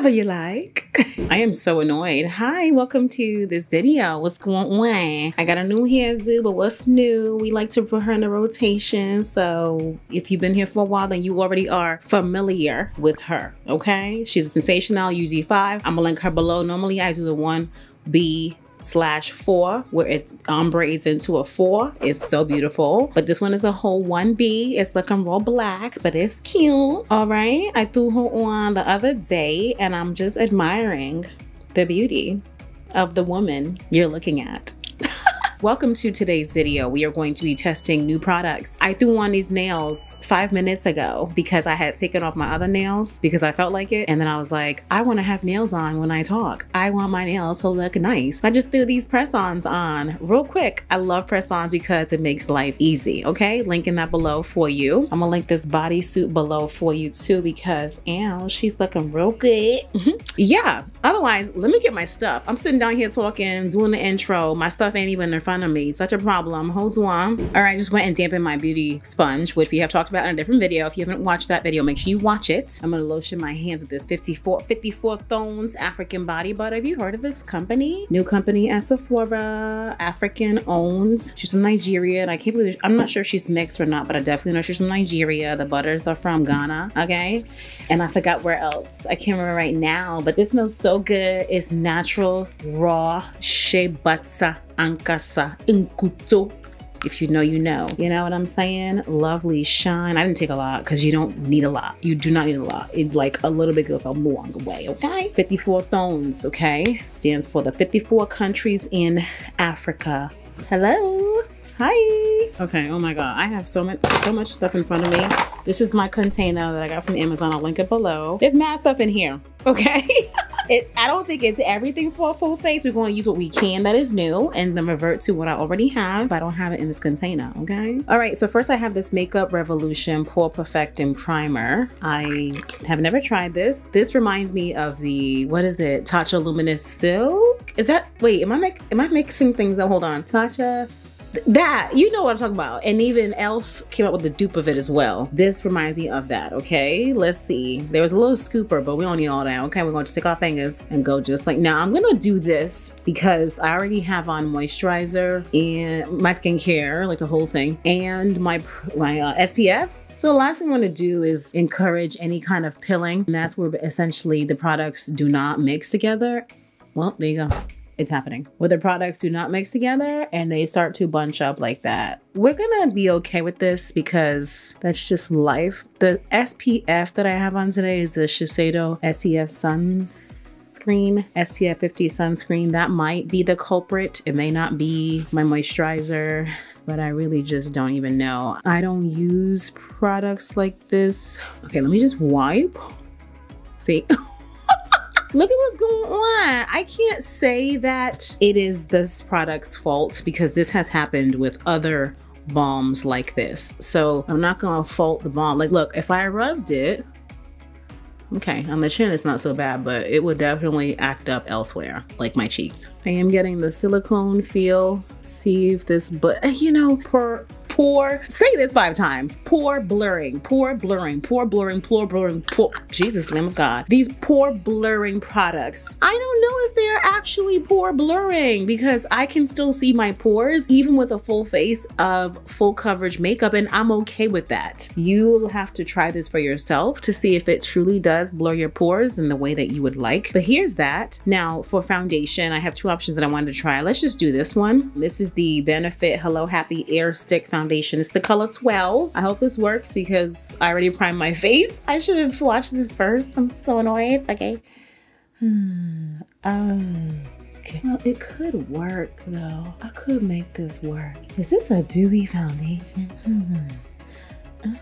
whatever you like. I am so annoyed. Hi, welcome to this video. What's going on? I got a new hairdo, but what's new? We like to put her in a rotation. So if you've been here for a while, then you already are familiar with her, okay? She's a Sensationnel UD5. I'm gonna link her below. Normally I do the one B slash four where it um, ombres into a four. It's so beautiful. But this one is a whole 1B. It's looking real black, but it's cute. All right. I threw her on the other day and I'm just admiring the beauty of the woman you're looking at. Welcome to today's video. We are going to be testing new products. I threw on these nails five minutes ago because I had taken off my other nails because I felt like it. And then I was like, I want to have nails on when I talk. I want my nails to look nice. I just threw these press-ons on real quick. I love press-ons because it makes life easy. Okay, linking that below for you. I'm gonna link this bodysuit below for you too because, ow, she's looking real good. Mm-hmm. yeah, otherwise, let me get my stuff. I'm sitting down here talking, doing the intro. My stuff ain't even in front of me. Such a problem. Hold on. All right, I just went and dampened my beauty sponge, which we have talked about in a different video. If you haven't watched that video, make sure you watch it. I'm gonna lotion my hands with this 54, 54 Thrones African Body Butter. Have you heard of this company? New company at Sephora, African owned. She's from Nigeria, and I can't believe, I'm not sure she's mixed or not, but I definitely know she's from Nigeria. The butters are from Ghana, okay? And I forgot where else. I can't remember right now, but this smells so good. It's natural, raw, shea butter Ankasa Inkuto. If you know, you know. You know what I'm saying? Lovely shine. I didn't take a lot because you don't need a lot. You do not need a lot. It like a little bit goes a long way, okay? 54 Thrones, okay? Stands for the 54 countries in Africa. Hello? Hi. Okay, oh my god. I have so much so much stuff in front of me. This is my container that I got from Amazon. I'll link it below. There's mad stuff in here, okay? it, I don't think it's everything for a full face. We're going to use what we can that is new and then revert to what I already have, but I don't have it in this container, okay? All right, so first I have this Makeup Revolution Pore Perfecting Primer. I have never tried this. This reminds me of the, what is it? Tatcha Luminous Silk? Is that, wait, am I, make, am I mixing things up? Hold on. Tatcha that you know what i'm talking about. And even elf came up with the dupe of it as well. This reminds me of that okay? Let's see. There was a little scooper but we don't need all that okay? We're going to stick our fingers and go just like now i'm gonna do this because i already have on moisturizer and my skincare like the whole thing and my my uh, spf so the last thing I want to do is encourage any kind of pilling. And that's where essentially the products do not mix together. Well, there you go it's happening. Where the products do not mix together and they start to bunch up like that. We're gonna be okay with this because that's just life. The SPF that I have on today is the Shiseido SPF Sunscreen, SPF 50 sunscreen. That might be the culprit. It may not be my moisturizer but I really just don't even know. I don't use products like this. Okay, let me just wipe. See? Look at what's going on. I can't say that it is this product's fault because this has happened with other balms like this. So I'm not gonna fault the balm. Like, look, if I rubbed it, okay, on the chin it's not so bad, but it would definitely act up elsewhere, like my cheeks. I am getting the silicone feel. See if this, but you know, per poor, say this five times, pore blurring, pore blurring, pore blurring, pore blurring, poor, Jesus, Lamb of God. These pore blurring products. I don't know if they're actually pore blurring because I can still see my pores even with a full face of full coverage makeup and I'm okay with that. You'll have to try this for yourself to see if it truly does blur your pores in the way that you would like. But here's that. Now for foundation, I have two options that I wanted to try. Let's just do this one. This is the Benefit Hello Happy Air Stick Foundation foundation. It's the color 12. I hope this works because I already primed my face. I should have watched this first. I'm so annoyed. Okay. um, okay. Well, it could work though. I could make this work. Is this a dewy foundation? Hmm. Oh,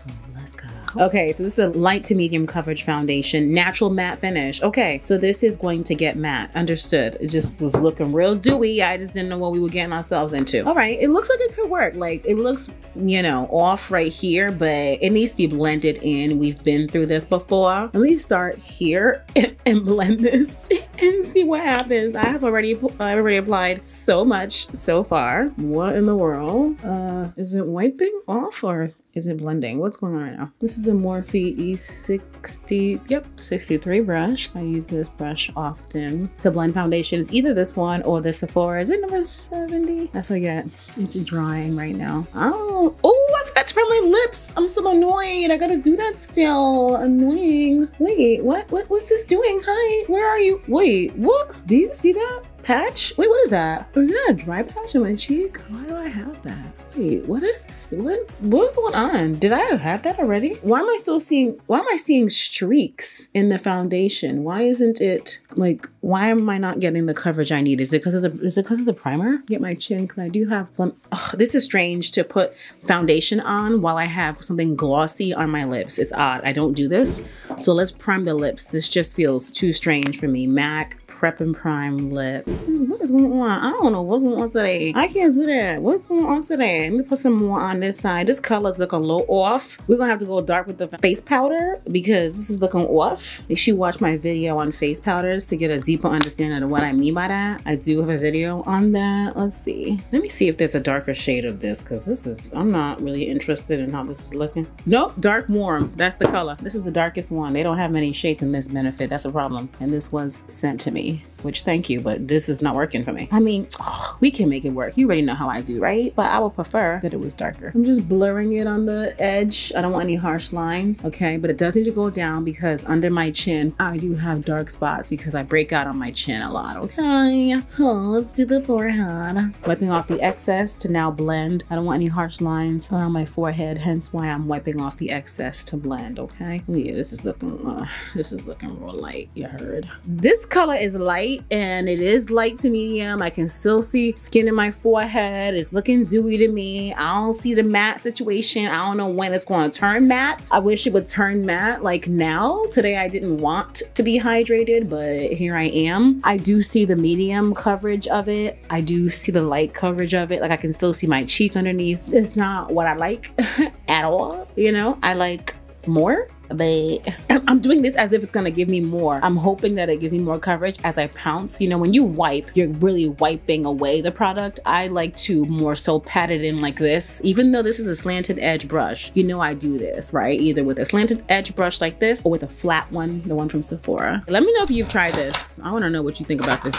let's go. Okay, so this is a light to medium coverage foundation, natural matte finish. Okay, so this is going to get matte, understood. It just was looking real dewy. I just didn't know what we were getting ourselves into. All right, it looks like it could work. Like it looks, you know, off right here, but it needs to be blended in. We've been through this before. Let me start here and blend this and see what happens. I have already, I've already applied so much so far. What in the world? Uh, is it wiping off or is it blending? What's going on right now? This is a Morphe E60, yep, 63 brush. I use this brush often to blend foundations, either this one or the Sephora. Is it number 70? I forget. It's drying right now. Oh, oh, I forgot to prep my lips. I'm so annoyed. I gotta do that still. Annoying. Wait, what, what, what's this doing? Hi, where are you? Wait, what? Do you see that? patch? Wait, what is that? Is that a dry patch on my cheek? Why do I have that? Wait, what is this? What what's going on? Did I have that already? Why am I still seeing why am I seeing streaks in the foundation? Why isn't it like why am I not getting the coverage I need? Is it because of the is it because of the primer? Get my chin because I do have oh, this is strange to put foundation on while I have something glossy on my lips. It's odd. I don't do this. So let's prime the lips. This just feels too strange for me. MAC Prep and Prime lip. Hmm, what is going on? I don't know what's going on today. I can't do that. What's going on today? Let me put some more on this side. This color's looking a little off. We're gonna have to go dark with the face powder because this is looking off. Make sure you watch my video on face powders to get a deeper understanding of what I mean by that. I do have a video on that. Let's see. Let me see if there's a darker shade of this because this is, I'm not really interested in how this is looking. Nope, dark warm. That's the color. This is the darkest one. They don't have many shades in this benefit. That's a problem. And this was sent to me which thank you, but this is not working for me. I mean, oh, we can make it work. You already know how I do, right? But I would prefer that it was darker. I'm just blurring it on the edge. I don't want any harsh lines, okay? But it does need to go down because under my chin, I do have dark spots because I break out on my chin a lot, okay? Oh, let's do the forehead. Wiping off the excess to now blend. I don't want any harsh lines around my forehead, hence why I'm wiping off the excess to blend, okay? Oh, yeah, this is looking, uh, this is looking real light, you heard. This color is light and it is light to medium. I can still see skin in my forehead. It's looking dewy to me. I don't see the matte situation. I don't know when it's going to turn matte. I wish it would turn matte like now. Today I didn't want to be hydrated, but here I am. I do see the medium coverage of it. I do see the light coverage of it. Like I can still see my cheek underneath. It's not what I like at all. You know, I like more but I'm doing this as if it's gonna give me more. I'm hoping that it gives me more coverage as I pounce. You know, when you wipe, you're really wiping away the product. I like to more so pat it in like this. Even though this is a slanted edge brush, you know I do this, right? Either with a slanted edge brush like this or with a flat one, the one from Sephora. Let me know if you've tried this. I wanna know what you think about this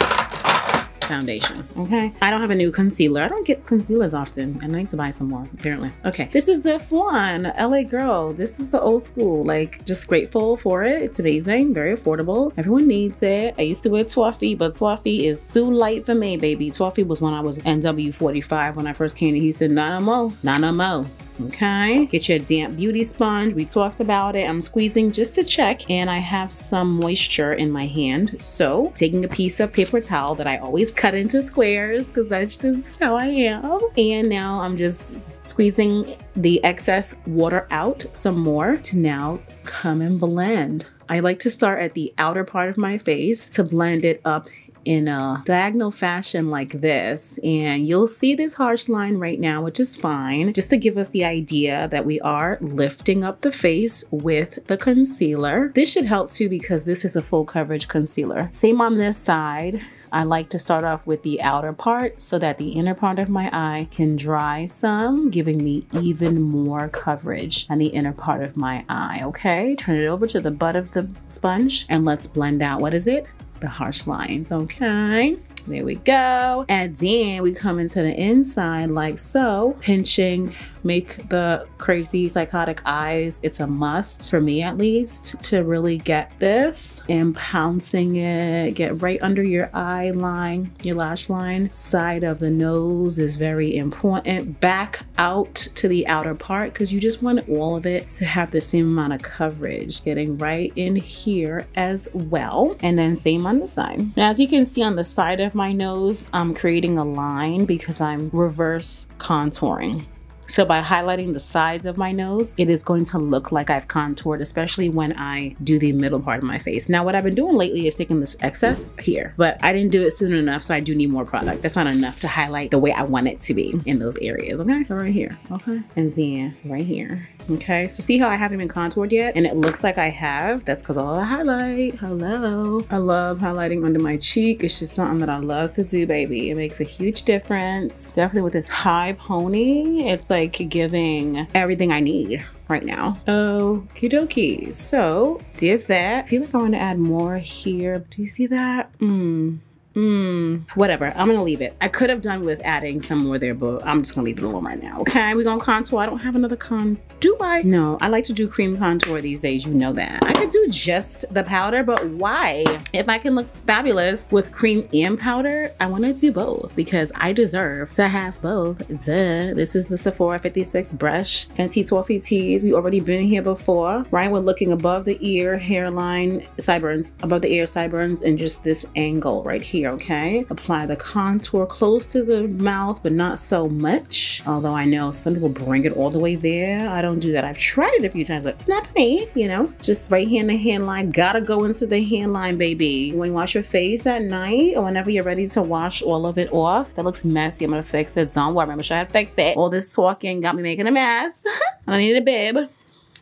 foundation, okay? I don't have a new concealer. I don't get concealers often, and I need to buy some more, apparently. Okay, this is the one, LA Girl. This is the old school, like, just grateful for it. It's amazing, very affordable. Everyone needs it. I used to wear Toffee, but Toffee is too light for me, baby. Toffee was when I was NW45 when I first came to Houston. Not no more, not no more okay? Get your damp beauty sponge. We talked about it. I'm squeezing just to check and I have some moisture in my hand. So taking a piece of paper towel that I always cut into squares because that's just how I am. And now I'm just squeezing the excess water out some more to now come and blend. I like to start at the outer part of my face to blend it up in a diagonal fashion like this. And you'll see this harsh line right now, which is fine, just to give us the idea that we are lifting up the face with the concealer. This should help too because this is a full coverage concealer. Same on this side. I like to start off with the outer part so that the inner part of my eye can dry some, giving me even more coverage on the inner part of my eye, okay? Turn it over to the butt of the sponge and let's blend out, what is it? The harsh lines, okay? There we go. And then we come into the inside like so, pinching make the crazy psychotic eyes. It's a must for me at least to really get this and pouncing it, get right under your eye line, your lash line. Side of the nose is very important. Back out to the outer part because you just want all of it to have the same amount of coverage. Getting right in here as well. And then same on the side. Now, as you can see on the side of my nose, I'm creating a line because I'm reverse contouring. So by highlighting the sides of my nose, it is going to look like I've contoured, especially when I do the middle part of my face. Now, what I've been doing lately is taking this excess here, but I didn't do it soon enough, so I do need more product. That's not enough to highlight the way I want it to be in those areas, okay? So right here, okay? And then right here, okay? So see how I haven't even contoured yet? And it looks like I have. That's because all the highlight. Hello. I love highlighting under my cheek. It's just something that I love to do, baby. It makes a huge difference. Definitely with this high pony, it's like like giving everything I need right now. Okie dokie. So there's that. I feel like I want to add more here. Do you see that? Hmm. Mm, whatever. I'm gonna leave it. I could have done with adding some more there, but I'm just gonna leave it alone right now. Okay, we're gonna contour. I don't have another con. Do I? No, I like to do cream contour these days. You know that. I could do just the powder, but why? If I can look fabulous with cream and powder, I wanna do both because I deserve to have both. Duh. This is the Sephora 56 brush. Fenty Toffee Tease. We already been here before, right? We're looking above the ear, hairline, sideburns, above the ear, sideburns, and just this angle right here, okay? Apply the contour close to the mouth, but not so much. Although I know some people bring it all the way there. I don't do that. I've tried it a few times, but it's not me, you know? Just right here in the handline. Gotta go into the handline, baby. When you wash your face at night or whenever you're ready to wash all of it off, that looks messy. I'm gonna fix it. Don't worry, I'm gonna how to fix it. All this talking got me making a mess. I need a bib.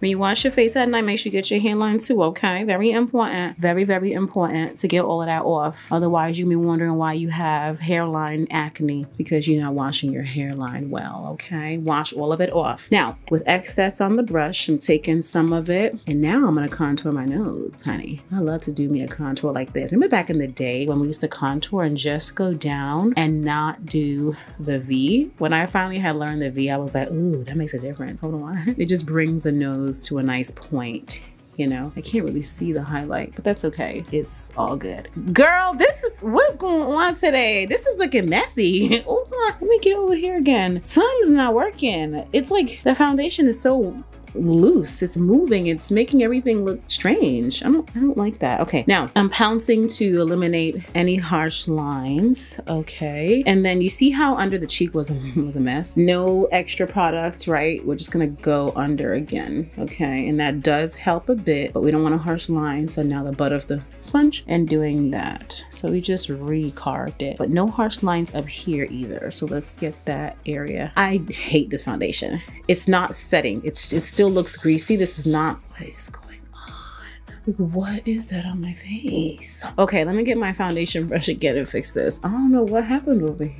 When you wash your face at night, make sure you get your hairline too, okay? Very important. Very, very important to get all of that off. Otherwise, you'll be wondering why you have hairline acne. It's because you're not washing your hairline well, okay? Wash all of it off. Now, with excess on the brush, I'm taking some of it. And now I'm gonna contour my nose, honey. I love to do me a contour like this. Remember back in the day when we used to contour and just go down and not do the V? When I finally had learned the V, I was like, ooh, that makes a difference. Hold on. It just brings the nose to a nice point you know? I can't really see the highlight but that's okay. It's all good. Girl this is what's going on today. This is looking messy. Let me get over here again. Sun's not working. It's like the foundation is so loose. It's moving. It's making everything look strange. I don't I don't like that. Okay, now I'm pouncing to eliminate any harsh lines. Okay. And then you see how under the cheek was a, was a mess? No extra product, right? We're just gonna go under again. Okay. And that does help a bit, but we don't want a harsh line. So now the butt of the sponge and doing that. So we just recarved it, but no harsh lines up here either. So let's get that area. I hate this foundation. It's not setting. It's, it's still looks greasy. This is not what is going on. what is that on my face? Okay, let me get my foundation brush again and fix this. I don't know what happened over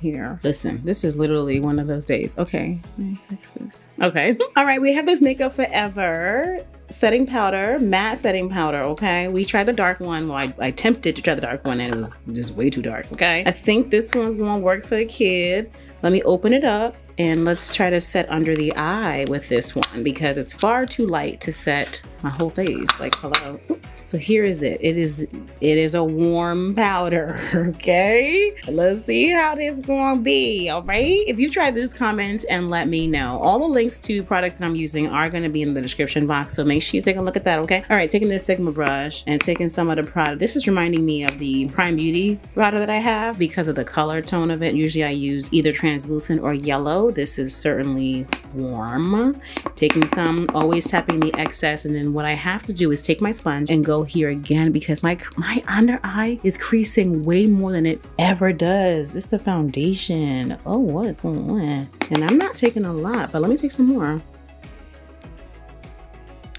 here. Listen, this is literally one of those days. Okay, let me fix this. Okay. All right, we have this Makeup Forever setting powder, matte setting powder, okay? We tried the dark one. Well, I, I attempted to try the dark one and it was just way too dark, okay? I think this one's gonna work for a kid. Let me open it up and let's try to set under the eye with this one because it's far too light to set my whole face. Like, hello. Oops. So here is it. It is it is a warm powder. Okay. Let's see how this gonna be. All right. If you tried this, comment and let me know. All the links to products that I'm using are gonna be in the description box. So make sure you take a look at that. Okay. All right. Taking this Sigma brush and taking some of the product. This is reminding me of the Prime Beauty product that I have because of the color tone of it. Usually I use either translucent or yellow. This is certainly warm. Taking some, always tapping the excess and then what I have to do is take my sponge and go here again because my, my under eye is creasing way more than it ever does. It's the foundation. Oh, what is going on? And I'm not taking a lot, but let me take some more.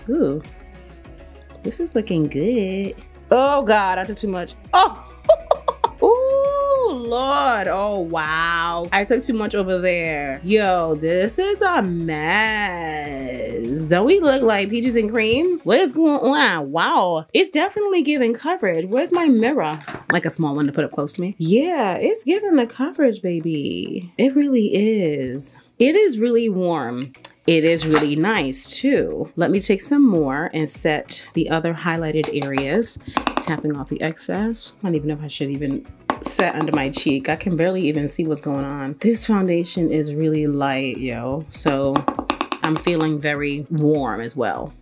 Ooh, this is looking good. Oh God, I did too much. Oh, Lord. Oh, wow. I took too much over there. Yo, this is a mess. Don't we look like peaches and cream? What is going on? Wow. It's definitely giving coverage. Where's my mirror? Like a small one to put up close to me. Yeah, it's giving the coverage, baby. It really is. It is really warm. It is really nice too. Let me take some more and set the other highlighted areas, tapping off the excess. I don't even know if I should even set under my cheek. I can barely even see what's going on. This foundation is really light, yo. So I'm feeling very warm as well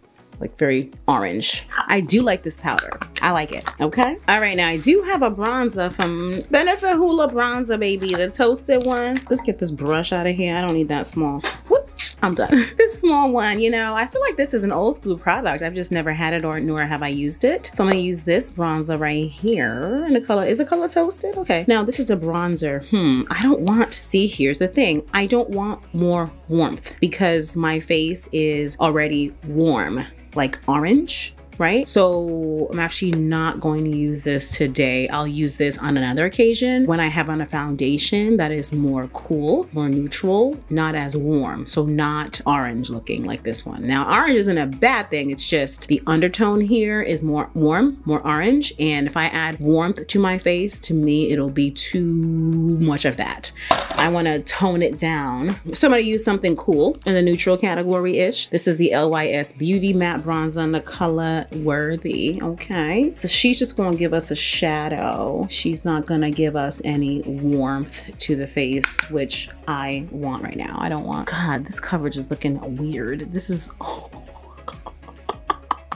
like very orange. I do like this powder. I like it, okay? All right, now I do have a bronzer from Benefit Hoola Bronzer, baby, the toasted one. Let's get this brush out of here. I don't need that small. Whoop. I'm done. this small one, you know, I feel like this is an old school product. I've just never had it or nor have I used it. So I'm gonna use this bronzer right here. And the color, is the color toasted? Okay. Now this is a bronzer. Hmm, I don't want, see, here's the thing. I don't want more warmth because my face is already warm, like orange right? So I'm actually not going to use this today. I'll use this on another occasion when I have on a foundation that is more cool, more neutral, not as warm. So not orange looking like this one. Now orange isn't a bad thing. It's just the undertone here is more warm, more orange. And if I add warmth to my face, to me, it'll be too much of that. I wanna tone it down. So I'm gonna use something cool in the neutral category-ish. This is the LYS Beauty Matte Bronzer the color Worthy, okay? So she's just gonna give us a shadow. She's not gonna give us any warmth to the face, which I want right now. I don't want, God, this coverage is looking weird. This is, oh.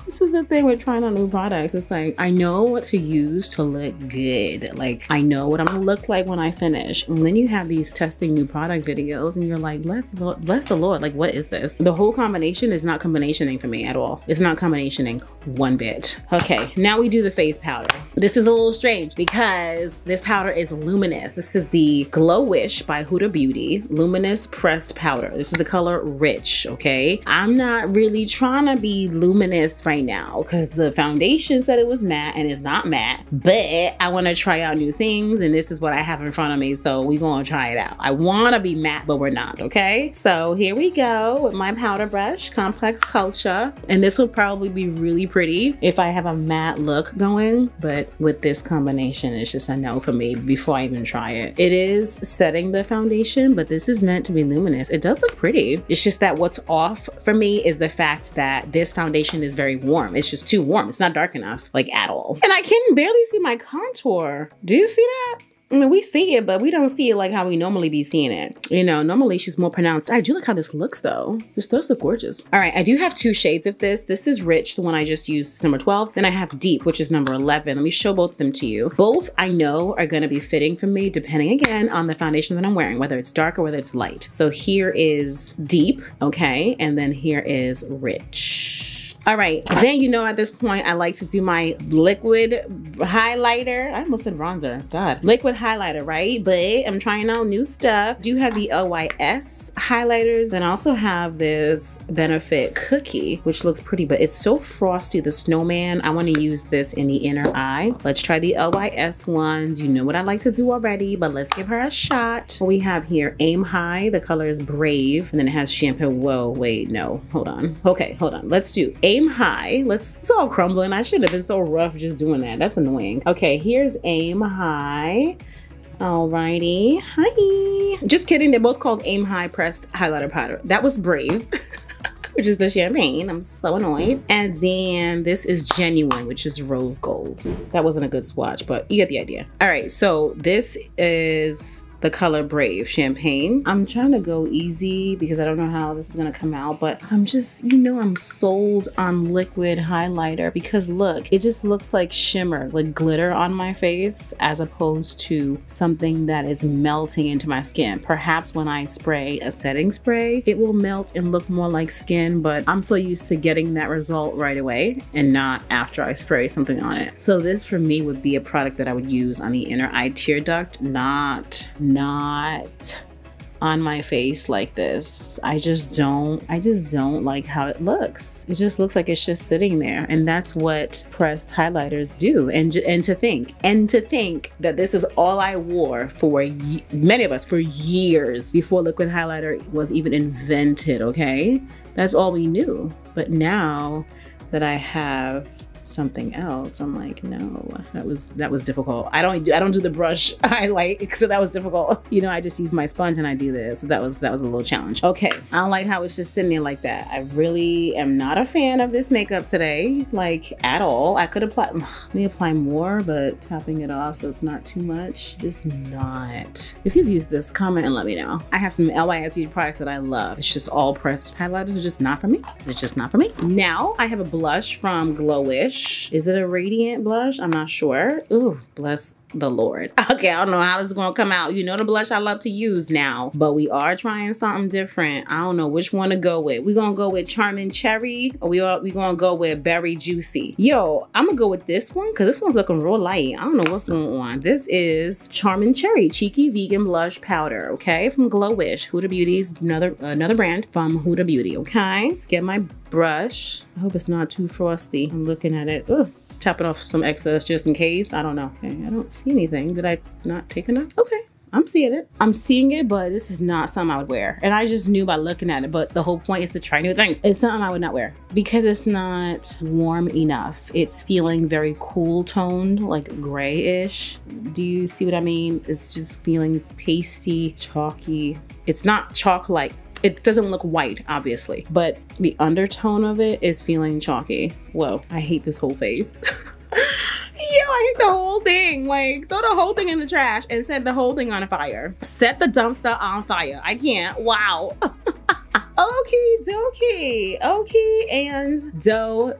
This is the thing with trying on new products. It's like, I know what to use to look good. Like, I know what I'm gonna look like when I finish. And then you have these testing new product videos and you're like, bless the Lord, bless the Lord. Like, what is this? The whole combination is not combinationing for me at all. It's not combinationing one bit. Okay, now we do the face powder. This is a little strange because this powder is luminous. This is the Glowish by Huda Beauty Luminous Pressed Powder. This is the color Rich, okay? I'm not really trying to be luminous right right now because the foundation said it was matte and it's not matte, but I want to try out new things and this is what I have in front of me. So we gonna try it out. I want to be matte, but we're not, okay? So here we go with my powder brush, Complex Culture. And this will probably be really pretty if I have a matte look going, but with this combination, it's just a no for me before I even try it. It is setting the foundation, but this is meant to be luminous. It does look pretty. It's just that what's off for me is the fact that this foundation is very warm. It's just too warm. It's not dark enough, like at all. And I can barely see my contour. Do you see that? I mean, we see it, but we don't see it like how we normally be seeing it. You know, normally she's more pronounced. I do like how this looks though. This does look gorgeous. All right, I do have two shades of this. This is Rich, the one I just used, number 12. Then I have Deep, which is number 11. Let me show both of them to you. Both I know are gonna be fitting for me depending again on the foundation that I'm wearing, whether it's dark or whether it's light. So here is Deep, okay? And then here is Rich. All right, then you know at this point I like to do my liquid highlighter. I almost said bronzer, God. Liquid highlighter, right? But I'm trying out new stuff. Do you have the LYS highlighters and I also have this Benefit cookie, which looks pretty, but it's so frosty, the snowman. I wanna use this in the inner eye. Let's try the LYS ones. You know what I like to do already, but let's give her a shot. What we have here, Aim High, the color is Brave, and then it has shampoo. Whoa, wait, no, hold on. Okay, hold on, let's do Aim aim high. Let's, it's all crumbling. I should have been so rough just doing that. That's annoying. Okay, here's aim high. Alrighty, hi. Just kidding, they're both called aim high pressed highlighter powder. That was brave. which is the champagne. I'm so annoyed. And then this is genuine, which is rose gold. That wasn't a good swatch, but you get the idea. All right, so this is the color Brave Champagne. I'm trying to go easy because I don't know how this is gonna come out, but I'm just, you know, I'm sold on liquid highlighter because look, it just looks like shimmer, like glitter on my face as opposed to something that is melting into my skin. Perhaps when I spray a setting spray, it will melt and look more like skin, but I'm so used to getting that result right away and not after I spray something on it. So this for me would be a product that I would use on the inner eye tear duct, not not on my face like this. I just don't, I just don't like how it looks. It just looks like it's just sitting there. And that's what pressed highlighters do. And, and to think, and to think that this is all I wore for many of us for years before liquid highlighter was even invented, okay? That's all we knew. But now that I have something else. I'm like, no, that was that was difficult. I don't I don't do the brush highlight, so that was difficult. You know, I just use my sponge and I do this. So that was that was a little challenge. Okay, I don't like how it's just sitting there like that. I really am not a fan of this makeup today, like at all. I could apply, let me apply more, but tapping it off so it's not too much. Just not. If you've used this, comment and let me know. I have some LYS products that I love. It's just all pressed highlighters are just not for me. It's just not for me. Now I have a blush from Glowish blush. Is it a radiant blush? I'm not sure. Ooh, bless the Lord. Okay, I don't know how this is gonna come out. You know the blush I love to use now, but we are trying something different. I don't know which one to go with. We gonna go with Charming Cherry or we are we gonna go with Berry Juicy. Yo, I'm gonna go with this one because this one's looking real light. I don't know what's going on. This is Charming Cherry Cheeky Vegan Blush Powder, okay, from Glowish. Huda Beauty's another another brand from Huda Beauty, okay? Let's get my brush. I hope it's not too frosty. I'm looking at it. Ugh tapping off some excess just in case. I don't know. Okay, I don't see anything. Did I not take enough? Okay. I'm seeing it. I'm seeing it, but this is not something I would wear. And I just knew by looking at it, but the whole point is to try new things. It's something I would not wear because it's not warm enough. It's feeling very cool toned, like grayish. Do you see what I mean? It's just feeling pasty, chalky. It's not chalk-like it doesn't look white, obviously, but the undertone of it is feeling chalky. Whoa, I hate this whole face. Yo, I hate the whole thing. Like, throw the whole thing in the trash and set the whole thing on fire. Set the dumpster on fire. I can't. Wow. okay, dokie. Okay, and do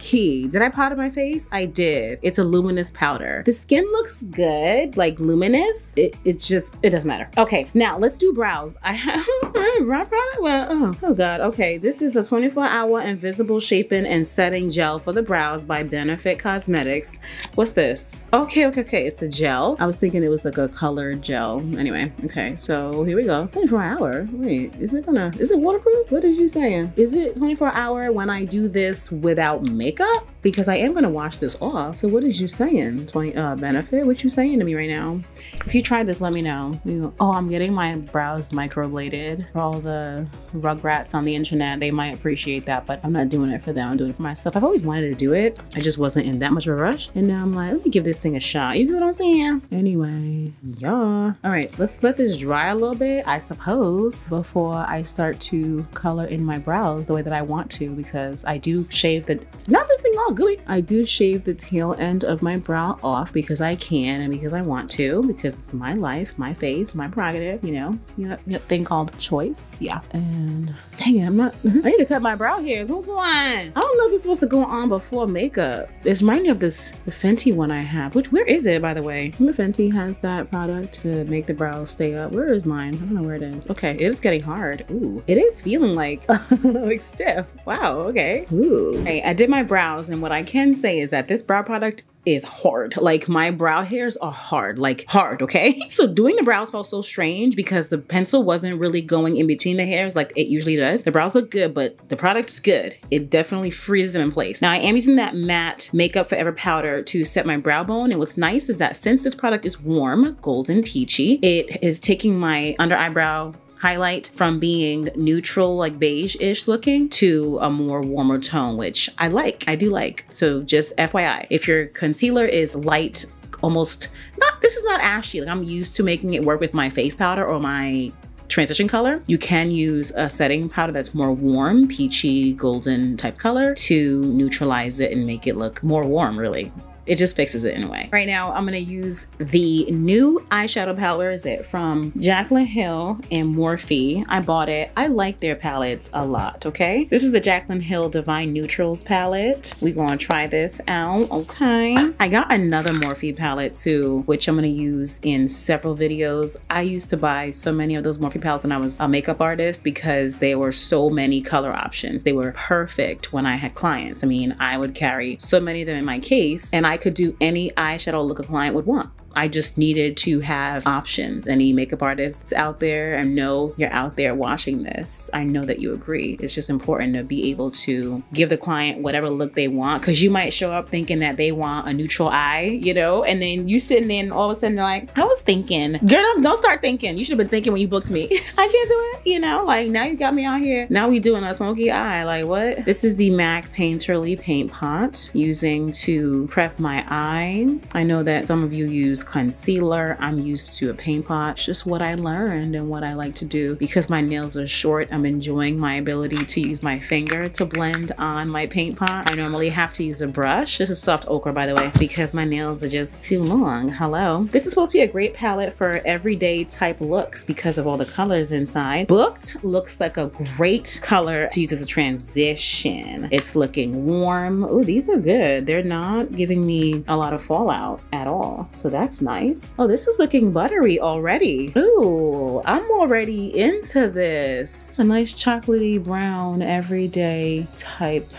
key. Did I powder my face? I did. It's a luminous powder. The skin looks good, like luminous. It, it just, it doesn't matter. Okay, now let's do brows. I have brow product. Well, oh, oh God. Okay, this is a 24 hour invisible shaping and setting gel for the brows by Benefit Cosmetics. What's this? Okay, okay, okay. It's the gel. I was thinking it was like a colored gel. Anyway, okay, so here we go. 24 hour. Wait, is it gonna, is it waterproof? What is you saying? Is it 24 hour when I do this without makeup? Makeup because I am gonna wash this off. So what is you saying? 20 uh, benefit? What you saying to me right now? If you tried this, let me know. oh, I'm getting my brows microbladed. For all the rugrats on the internet, they might appreciate that, but I'm not doing it for them. I'm doing it for myself. I've always wanted to do it. I just wasn't in that much of a rush. And now I'm like, let me give this thing a shot. You know what I'm saying? Anyway, yeah. All right, let's let this dry a little bit, I suppose, before I start to color in my brows the way that I want to because I do shave the, not this thing Oh, all gooey. I do shave the tail end of my brow off because I can and because I want to because it's my life, my face, my prerogative, you know, you know, thing called choice. Yeah. And dang it, I'm not, mm-hmm. I need to cut my brow hairs. Hold on. I don't know if it's supposed to go on before makeup. It's reminding me of this Fenty one I have, which where is it by the way? Fenty has that product to make the brows stay up. Where is mine? I don't know where it is. Okay, it is getting hard. Ooh, it is feeling like, like stiff. Wow, okay. Ooh. Okay, I did my brows and what I can say is that this brow product is hard. Like my brow hairs are hard, like hard, okay? So doing the brows felt so strange because the pencil wasn't really going in between the hairs like it usually does. The brows look good, but the product's good. It definitely freezes them in place. Now I am using that matte Makeup Forever powder to set my brow bone. And what's nice is that since this product is warm, golden peachy, it is taking my under eyebrow highlight from being neutral, like beige-ish looking to a more warmer tone, which I like, I do like. So just FYI, if your concealer is light, almost not, this is not ashy, like I'm used to making it work with my face powder or my transition color. You can use a setting powder that's more warm, peachy, golden type color to neutralize it and make it look more warm, really. It just fixes it in a way. Right now, I'm gonna use the new eyeshadow palette. Is it? From Jaclyn Hill and Morphe. I bought it. I like their palettes a lot, okay? This is the Jaclyn Hill Divine Neutrals palette. We're gonna try this out, okay? I got another Morphe palette too, which I'm gonna use in several videos. I used to buy so many of those Morphe palettes when I was a makeup artist because there were so many color options. They were perfect when I had clients. I mean, I would carry so many of them in my case and I could do any eyeshadow look a client would want. I just needed to have options. Any makeup artists out there I know you're out there watching this, I know that you agree. It's just important to be able to give the client whatever look they want because you might show up thinking that they want a neutral eye, you know, and then you sitting there and all of a sudden they're like, I was thinking, girl, don't start thinking. You should have been thinking when you booked me. I can't do it, you know, like now you got me out here. Now we doing a smoky eye, like what? This is the MAC Painterly Paint Pot using to prep my eye. I know that some of you use use concealer. I'm used to a paint pot. Just what I learned and what I like to do. Because my nails are short, I'm enjoying my ability to use my finger to blend on my paint pot. I normally have to use a brush. This is soft ochre, by the way, because my nails are just too long. Hello. This is supposed to be a great palette for everyday type looks because of all the colors inside. Booked looks like a great color to use as a transition. It's looking warm. Oh, these are good. They're not giving me a lot of fallout at all. So that's that's nice. Oh, this is looking buttery already. Ooh, I'm already into this. A nice chocolatey brown everyday type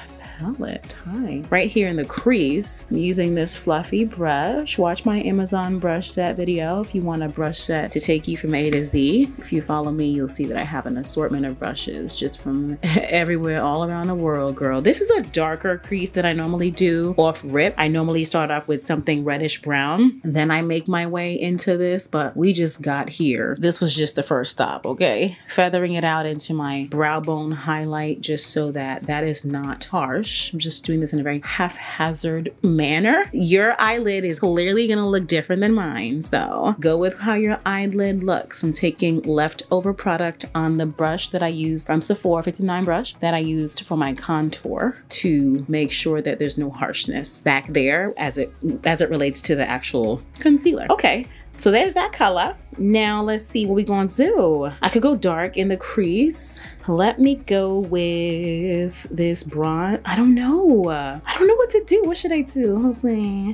palette. Hi. Right here in the crease, I'm using this fluffy brush. Watch my Amazon brush set video if you want a brush set to take you from A to Z. If you follow me, you'll see that I have an assortment of brushes just from everywhere all around the world, girl. This is a darker crease than I normally do off rip. I normally start off with something reddish brown, then I make my way into this, but we just got here. This was just the first stop, okay? Feathering it out into my brow bone highlight just so that that is not harsh I'm just doing this in a very haphazard manner. Your eyelid is clearly gonna look different than mine, so go with how your eyelid looks. I'm taking leftover product on the brush that I used from Sephora 59 brush that I used for my contour to make sure that there's no harshness back there as it as it relates to the actual concealer. Okay, so there's that color. Now let's see what we gonna do. I could go dark in the crease. Let me go with this bronze. I don't know. I don't know what to do. What should I do?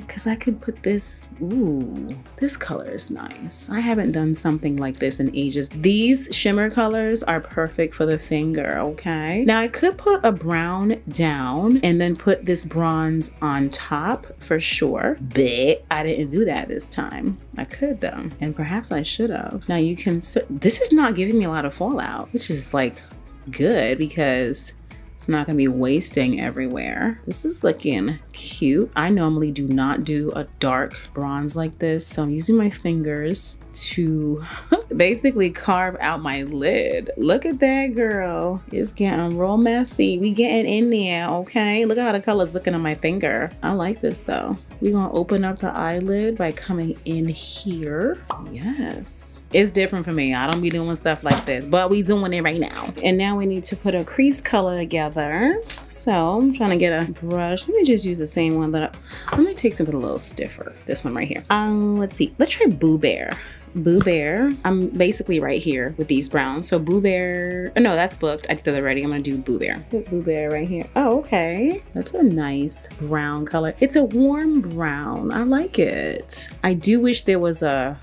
Because I could put this. Ooh, this color is nice. I haven't done something like this in ages. These shimmer colors are perfect for the finger, okay? Now I could put a brown down and then put this bronze on top for sure. But I didn't do that this time. I could though. And perhaps I should have. Now you can, this is not giving me a lot of fallout, which is like good because it's not gonna be wasting everywhere. This is looking cute. I normally do not do a dark bronze like this, so I'm using my fingers to basically carve out my lid. Look at that girl. It's getting real messy. We getting in there, okay? Look at how the color's looking on my finger. I like this though. We're gonna open up the eyelid by coming in here. Yes it's different for me. I don't be doing stuff like this, but we doing it right now. And now we need to put a crease color together. So I'm trying to get a brush. Let me just use the same one that I, let me take something a little stiffer. This one right here. Um, let's see. Let's try Boo Bear. Boo Bear. I'm basically right here with these browns. So Boo Bear, oh no, that's booked. I did that already. I'm gonna do Boo Bear. Put Boo Bear right here. Oh, okay. That's a nice brown color. It's a warm brown. I like it. I do wish there was a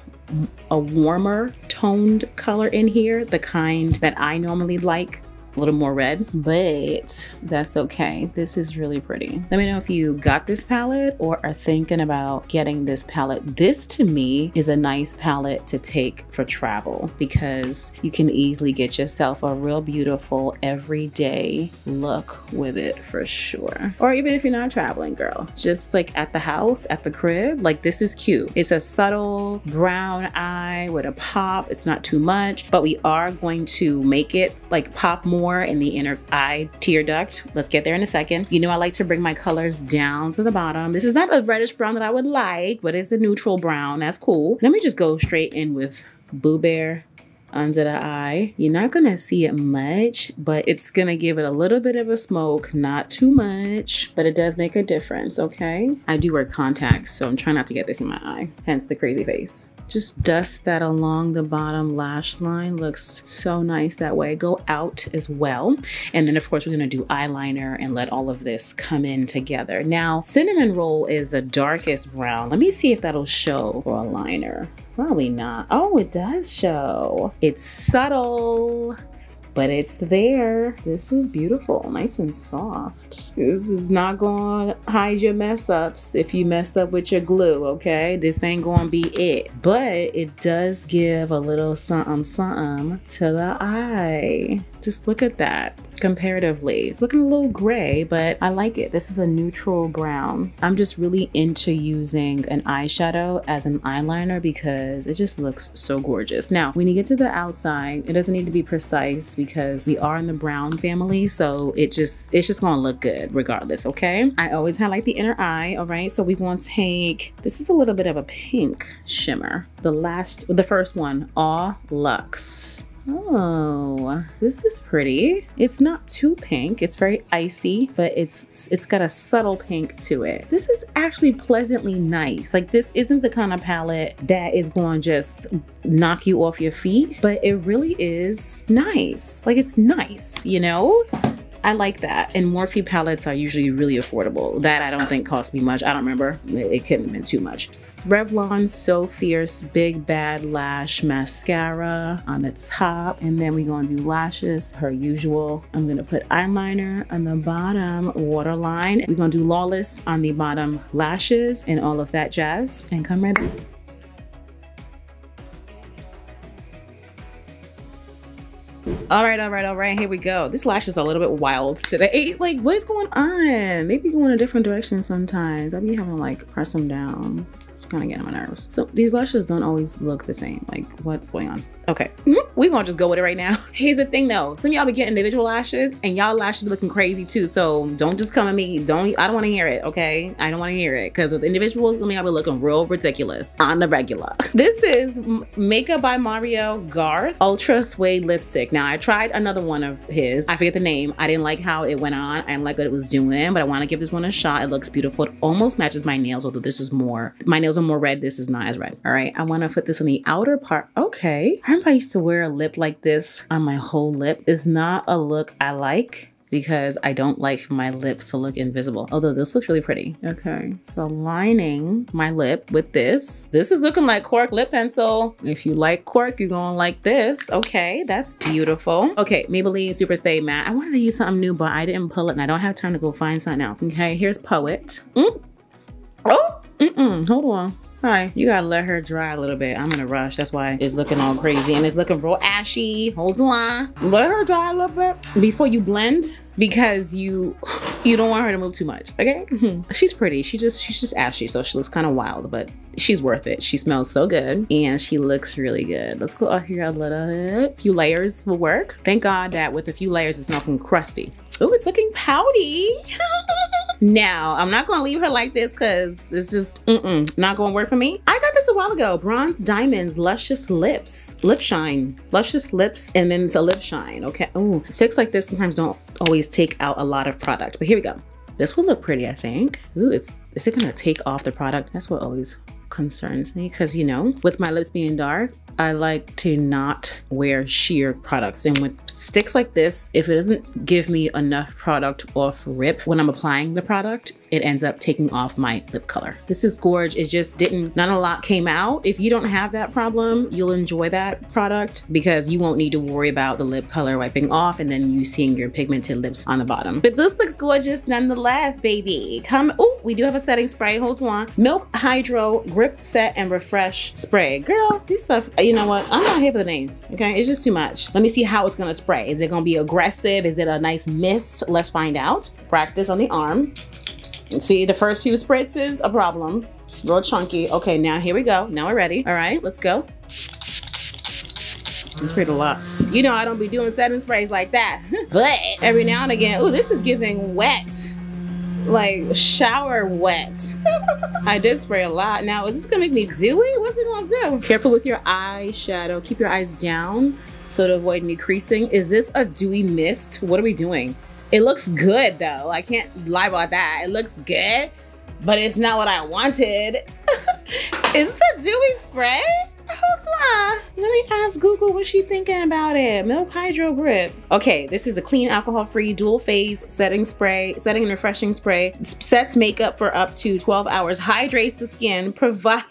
a warmer toned color in here, the kind that I normally like a little more red, but that's okay. This is really pretty. Let me know if you got this palette or are thinking about getting this palette. This to me is a nice palette to take for travel because you can easily get yourself a real beautiful everyday look with it for sure. Or even if you're not traveling, girl, just like at the house, at the crib, like this is cute. It's a subtle brown eye with a pop. It's not too much, but we are going to make it like pop more more in the inner eye tear duct. Let's get there in a second. You know, I like to bring my colors down to the bottom. This is not a reddish brown that I would like, but it's a neutral brown. That's cool. Let me just go straight in with Boo Bear under the eye. You're not gonna see it much, but it's gonna give it a little bit of a smoke, not too much, but it does make a difference, okay? I do wear contacts, so I'm trying not to get this in my eye, hence the crazy face. Just dust that along the bottom lash line. Looks so nice that way. Go out as well. And then of course we're gonna do eyeliner and let all of this come in together. Now, cinnamon roll is the darkest brown. Let me see if that'll show for a liner. Probably not. Oh, it does show. It's subtle but it's there. This is beautiful, nice and soft. This is not gonna hide your mess ups if you mess up with your glue, okay? This ain't gonna be it. But it does give a little something something to the eye. Just look at that comparatively. It's looking a little gray, but I like it. This is a neutral brown. I'm just really into using an eyeshadow as an eyeliner because it just looks so gorgeous. Now, when you get to the outside, it doesn't need to be precise because we are in the brown family, so it just it's just gonna look good regardless, okay? I always highlight the inner eye, all right? So we want to take, this is a little bit of a pink shimmer. The last, the first one, Aw Luxe. Oh, this is pretty. It's not too pink. It's very icy, but it's it's got a subtle pink to it. This is actually pleasantly nice. Like this isn't the kind of palette that is going to just knock you off your feet, but it really is nice. Like it's nice, you know? I like that. And Morphe palettes are usually really affordable. That I don't think cost me much. I don't remember. It couldn't have been too much. Revlon So Fierce Big Bad Lash Mascara on the top. And then we're gonna do lashes, her usual. I'm gonna put eyeliner on the bottom waterline. We're gonna do Lawless on the bottom lashes and all of that jazz. And come right back. All right, all right, all right. Here we go. This lash is a little bit wild today. Like, what's going on? They be going a different direction sometimes. I be having like press them down Just kind of getting on my nerves. So these lashes don't always look the same. Like what's going on? Okay, mm-hmm. we gonna just go with it right now. Here's the thing though, some y'all be getting individual lashes and y'all lashes be looking crazy too. So don't just come at me. Don't, I don't wanna hear it, okay? I don't wanna hear it because with individuals, let me have be looking real ridiculous on the regular. This is Makeup by Mario Garth Ultra Suede Lipstick. Now I tried another one of his. I forget the name. I didn't like how it went on. I didn't like what it was doing, but I wanna give this one a shot. It looks beautiful. It almost matches my nails, although this is more, my nails are more red. This is not as red. All right, I wanna put this on the outer part. Okay, I remember I used to wear a lip like this on my whole lip. It's not a look I like because I don't like my lips to look invisible. Although this looks really pretty. Okay, so lining my lip with this. This is looking like cork lip pencil. If you like cork, you're gonna like this. Okay, that's beautiful. Okay, Maybelline Super Stay Matte. I wanted to use something new, but I didn't pull it and I don't have time to go find something else. Okay, here's Poet. Mm. Oh, mm-mm, hold on. Hi, you gotta let her dry a little bit. I'm in a rush. That's why it's looking all crazy and it's looking real ashy. Hold on. Let her dry a little bit before you blend because you you don't want her to move too much okay mm-hmm. she's pretty she just she's just ashy so she looks kind of wild but she's worth it she smells so good and she looks really good let's go out here a little bit. a few layers will work thank god that with a few layers it's not looking crusty oh it's looking pouty Now, I'm not gonna leave her like this because it's just mm -mm, not gonna work for me. I got this a while ago. Bronze Diamonds Luscious Lips. Lip Shine. Luscious Lips and then it's a lip shine, okay? Oh, sticks like this sometimes don't always take out a lot of product, but here we go. This will look pretty, I think. Ooh, it's, is it gonna take off the product? That's what always concerns me because, you know, with my lips being dark, I like to not wear sheer products. And with sticks like this, if it doesn't give me enough product off rip when I'm applying the product, it ends up taking off my lip color. This is Gorge. It just didn't, not a lot came out. If you don't have that problem, you'll enjoy that product because you won't need to worry about the lip color wiping off and then you seeing your pigmented lips on the bottom. But this looks gorgeous nonetheless, baby. Come, oh, we do have a setting spray. Hold on. Milk Hydro Grip Set and Refresh Spray. Girl, this stuff, you know what? I'm not here for the names, okay? It's just too much. Let me see how it's gonna spray. Is it gonna be aggressive? Is it a nice mist? Let's find out. Practice on the arm. See, the first few spritzes, a problem. It's real chunky. Okay, now here we go. Now we're ready. All right, let's go. It's pretty a lot. You know I don't be doing setting sprays like that. but every now and again, oh, this is giving wet. Like shower wet. I did spray a lot. Now, is this gonna make me dewy? What's it gonna do? Careful with your eyeshadow. Keep your eyes down so to avoid any creasing. Is this a dewy mist? What are we doing? It looks good though. I can't lie about that. It looks good, but it's not what I wanted. Is this a dewy spray? Let me ask Google what she thinking about it. Milk Hydro Grip. Okay, this is a clean alcohol-free dual phase setting spray, setting and refreshing spray. Sets makeup for up to 12 hours, hydrates the skin, provides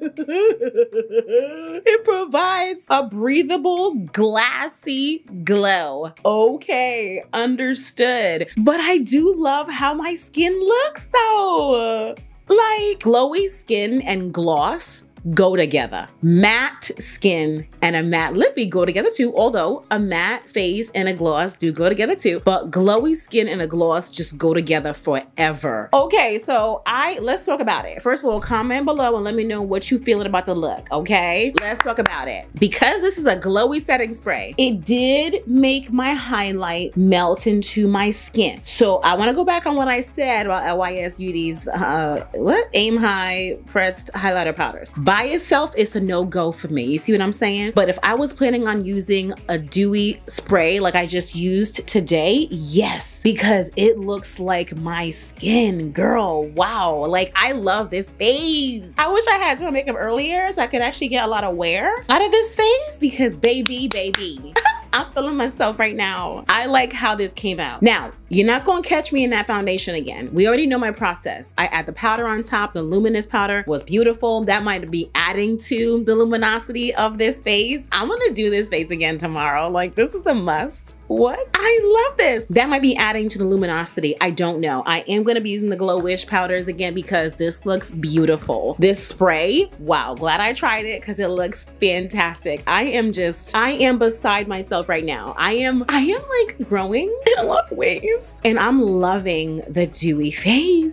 it provides a breathable, glassy glow. Okay, understood. But I do love how my skin looks though. Like glowy skin and gloss go together. Matte skin and a matte lippy go together too, although a matte face and a gloss do go together too, but glowy skin and a gloss just go together forever. Okay, so I, let's talk about it. First of all, comment below and let me know what you feeling about the look, okay? Let's talk about it. Because this is a glowy setting spray, it did make my highlight melt into my skin. So I wanna go back on what I said about LYS Beauty's, uh, what? Aim High Pressed Highlighter Powders. By by itself, it's a no-go for me. You see what I'm saying? But if I was planning on using a dewy spray like I just used today, yes, because it looks like my skin, girl. Wow, like I love this face. I wish I had some makeup earlier so I could actually get a lot of wear out of this face because baby, baby. I'm feeling myself right now. I like how this came out. Now, you're not gonna catch me in that foundation again. We already know my process. I add the powder on top. The luminous powder was beautiful. That might be adding to the luminosity of this face. I'm gonna do this face again tomorrow. Like this is a must. What? I love this. That might be adding to the luminosity. I don't know. I am going to be using the Glowish powders again because this looks beautiful. This spray, wow, glad I tried it because it looks fantastic. I am just, I am beside myself right now. I am, I am like growing in a lot of ways and I'm loving the dewy face.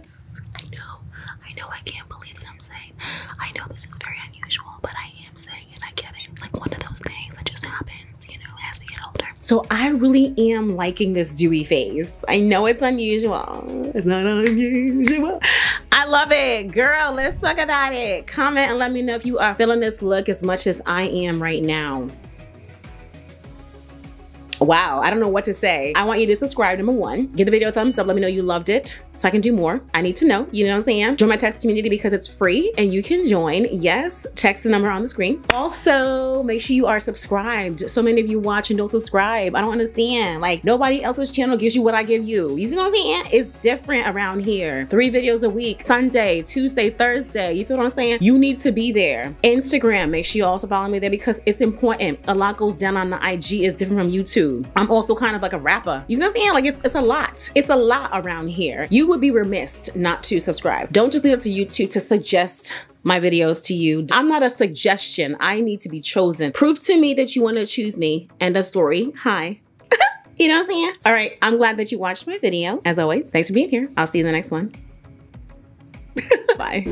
I know, I know I can't believe that I'm saying. I know this is very unusual, but I am saying it. I get it. Like one of those things that just happens, you know, as we get older. So I really am liking this dewy face. I know it's unusual. It's not unusual. I love it. Girl, let's talk about it. Comment and let me know if you are feeling this look as much as I am right now. Wow, I don't know what to say. I want you to subscribe, number one. Give the video a thumbs up. Let me know you loved it so I can do more. I need to know, you know what I'm saying? Join my text community because it's free and you can join. Yes, text the number on the screen. Also, make sure you are subscribed. So many of you watch and don't subscribe. I don't understand. Like nobody else's channel gives you what I give you. You know what I'm saying? It's different around here. Three videos a week, Sunday, Tuesday, Thursday. You feel what I'm saying? You need to be there. Instagram, make sure you also follow me there because it's important. A lot goes down on the IG. It's different from YouTube. I'm also kind of like a rapper. You know what I'm saying? Like it's, it's a lot. It's a lot around here. You would be remiss not to subscribe. Don't just leave it to YouTube to suggest my videos to you. I'm not a suggestion. I need to be chosen. Prove to me that you want to choose me. End of story. Hi. you know what I'm saying? All right. I'm glad that you watched my video. As always, thanks for being here. I'll see you in the next one. Bye.